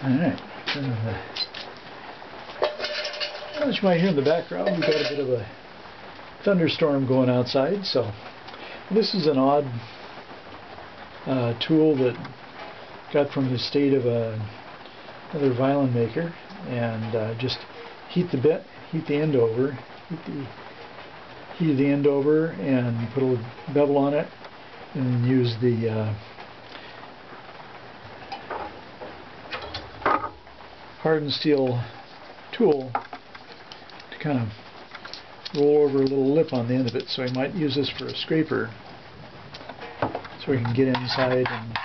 Alright. Uh, as you might hear in the background, we've got a bit of a thunderstorm going outside, so this is an odd uh, tool that got from the state of a, another violin maker, and uh, just heat the bit, heat the end over, heat the heat the end over, and put a bevel on it, and use the hardened steel tool to kind of roll over a little lip on the end of it. So we might use this for a scraper so we can get inside and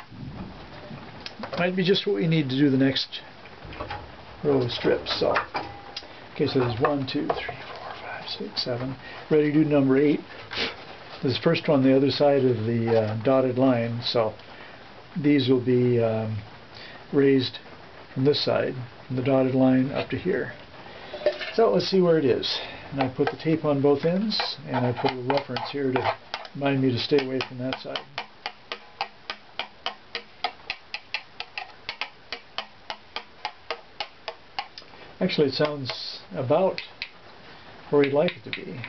might be just what we need to do the next row of strips. So okay so there's one two three four five six seven. Ready to do number eight. This first one the other side of the uh, dotted line. So these will be um, raised from this side from the dotted line up to here so let's see where it is and I put the tape on both ends and I put a reference here to remind me to stay away from that side. Actually it sounds about where you'd like it to be.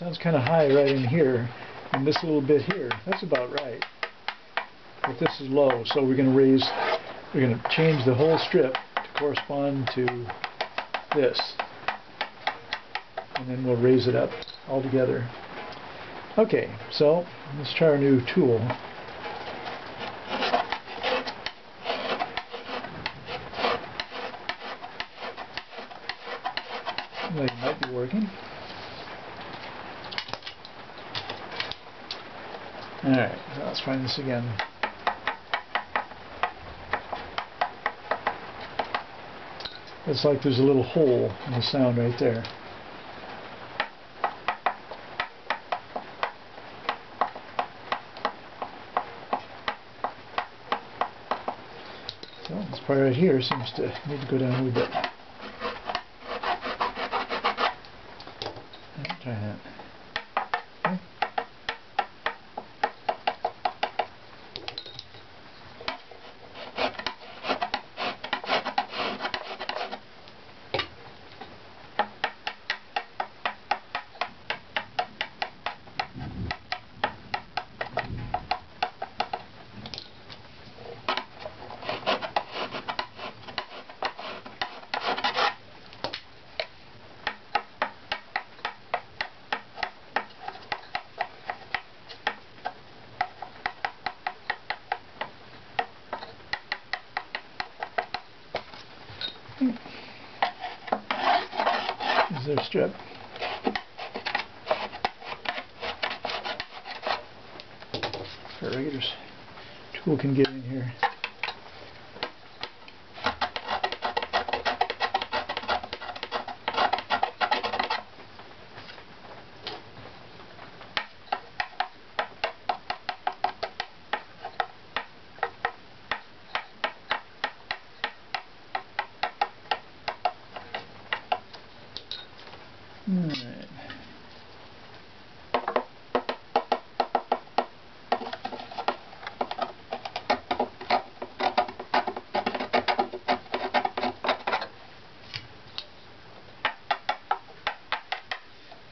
Sounds kind of high right in here, and this little bit here, that's about right. But this is low, so we're going to raise, we're going to change the whole strip to correspond to this. And then we'll raise it up all together. Okay, so let's try our new tool. It might be working. Alright, let's try this again. It's like there's a little hole in the sound right there. So this part right here seems to need to go down a little bit. Try that. Okay. Is their strip. So a regular s- tool can get in here. Alright.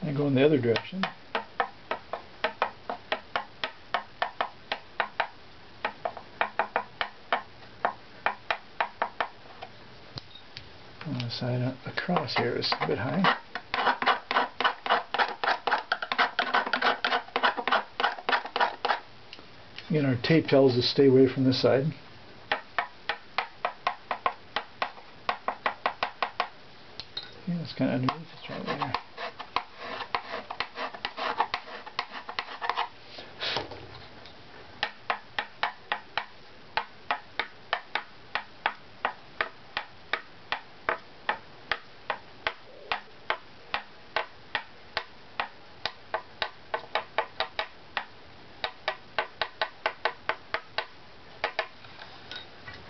And go in the other direction. On the side across here is a bit high. Again, our tape tells us stay away from this side. Yeah, it's kind of underneath. It's right there.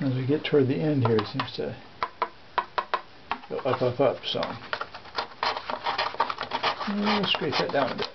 As we get toward the end here, it seems to go up, up, up, so. We'll scrape that down a bit.